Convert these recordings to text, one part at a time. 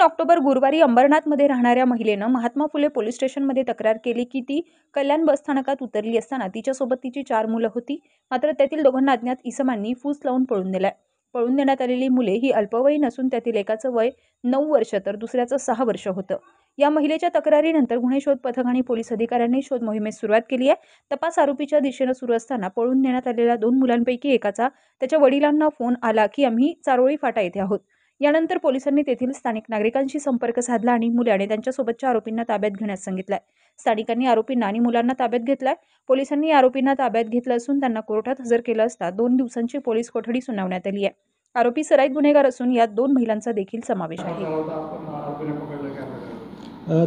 October गुरुवारी अंबरनाथमध्ये राहणाऱ्या महिलेनं महात्मा फुले पोलीस स्टेशनमध्ये तक्रार केली की ती कल्याण बसस्थानकात उतरली असताना तिच्यासोबत तिची चार मुलं होती. मात्र त्यातील दोघांना अज्ञात इसमांनी फूस लावून पळून दिलाय पळून देण्यात आलेली मुले ही अल्पवयीन असून त्यातील एकाचं वय नऊ वर्ष तर दुसऱ्याचं सहा वर्ष होतं. या महिलेच्या तक्रारीनंतर गुन्हे शोध पथक आणि पोलीस अधिकाऱ्यांनी शोध मोहिमेस सुरुवात केली आहे. तपास आरोपीच्या दिशेनं सुरू असताना पळून नेण्यात आलेल्या दोन मुलांपैकी एकाचा त्याच्या वडिलांना फोन आला की आम्ही चारोळी फाटा येथे आहोत. यानंतर पोलिसांनी तेथील स्थानिक नागरिकांशी संपर्क साधला आणि मुले आणि त्यांच्यासोबतच्या आरोपींना ताब्यात घेण्यास सांगितलंय. स्थानिकांनी आरोपींना आणि मुलांना ताब्यात घेतलाय. पोलिसांनी आरोपींना ताब्यात घेतलं असून त्यांना कोर्टात हजर केलं असता दोन दिवसांची पोलीस कोठडी सुनावण्यात आली आहे. आरोपी सराईत गुन्हेगार असून यात दोन महिलांचा देखील समावेश आहे.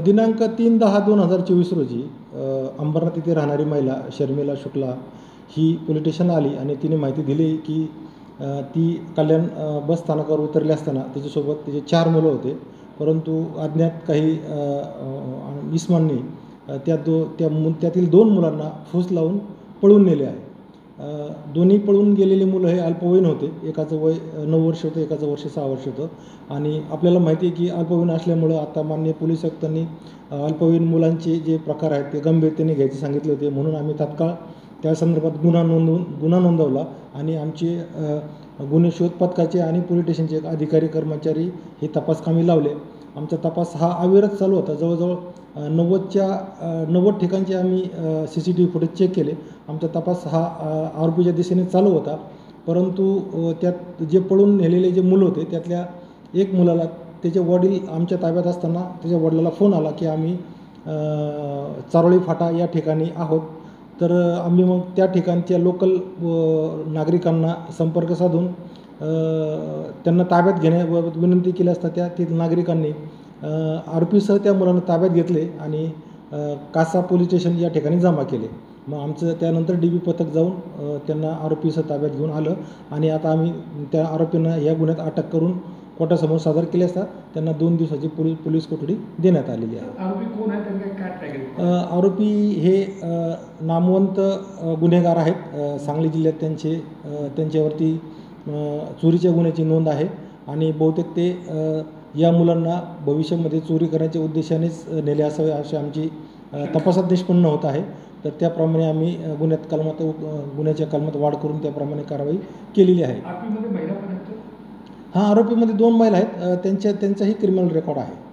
दिनांक तीन दहा दोन हजार चोवीस रोजी अंबरनाथ येथे राहणारी महिला शर्मिला शुक्ला ही पोलीस स्टेशन आली आणि तिने माहिती दिली की ती कल्याण बसस्थानकावर बस स्थानकावर उतरली असताना तिच्यासोबत तिचे चार मुलं होते. परंतु अज्ञात काही अ, इस्मांनी त्या दो त्या मु त्यातील दोन मुलांना फूस लावून पळून नेले आहे. दोन्ही पळून गेलेले मुलं हे अल्पवयीन होते. एकाचं वय नऊ वर्ष होतं एकाचं वर्ष सहा वर्ष होतं. आणि आपल्याला माहिती आहे की अल्पवयीन असल्यामुळं आता मान्य पोलीस आयुक्तांनी अल्पवयीन मुलांचे जे प्रकार आहेत ते गंभीरतेने घ्यायचे सांगितले होते. म्हणून आम्ही तात्काळ त्या संदर्भात गुन्हा नोंदवून गुन्हा नोंदवला आणि आमचे गुन्हे शोध पथकाचे आणि पोलीस स्टेशनचे अधिकारी कर्मचारी हे तपास कामी लावले. आमचा तपास हा अविरत चालू होता. जवळजवळ नव्वदच्या नव्वद ठिकाणचे आम्ही C C T V footage check केले. आमचा तपास हा आरोपीच्या दिशेने चालू होता. परंतु त्यात जे पळून नेलेले जे मुलं होते त्यातल्या एक मुलाला त्याचे वडील आमच्या ताब्यात असताना त्याच्या वडिलाला फोन आला की आम्ही चारोळी फाटा या ठिकाणी आहोत. तर आम्ही मग त्या ठिकाणच्या लोकल नागरिकांना संपर्क साधून त्यांना ताब्यात घेण्याबाबत विनंती केली असता त्या तेथील नागरिकांनी आरोपीसह त्या मुलांना ताब्यात घेतले आणि कासा पोलीस स्टेशन या ठिकाणी जमा केले. मग आमचं त्यानंतर डी बी पथक जाऊन त्यांना आरोपीसह ताब्यात घेऊन आलं आणि आता आम्ही त्या आरोपींना या गुन्ह्यात अटक करून कोर्टासमोर सादर केले असता त्यांना दोन दिवसाची पोलीस पोलीस कोठडी देण्यात आलेली आहे. आरोपी हे नामवंत गुन्हेगार आहेत. सांगली जिल्ह्यात त्यांचे त्यांच्यावरती चोरीच्या गुन्ह्याची नोंद आहे. आणि बहुतेक ते या मुलांना भविष्यामध्ये चोरी करण्याच्या उद्देशानेच नेले असावे अशी आमची तपासात निष्पन्न होत आहे. तर त्याप्रमाणे आम्ही गुन्ह्यात कलमात गुन्ह्याच्या कलमात वाढ करून त्याप्रमाणे कारवाई केलेली आहे आरोपीमध्ये महिला पण आहेत हा आरोपीमध्ये दोन महिला आहेत. त्यांच्या त्यांचाही क्रिमिनल रेकॉर्ड आहे.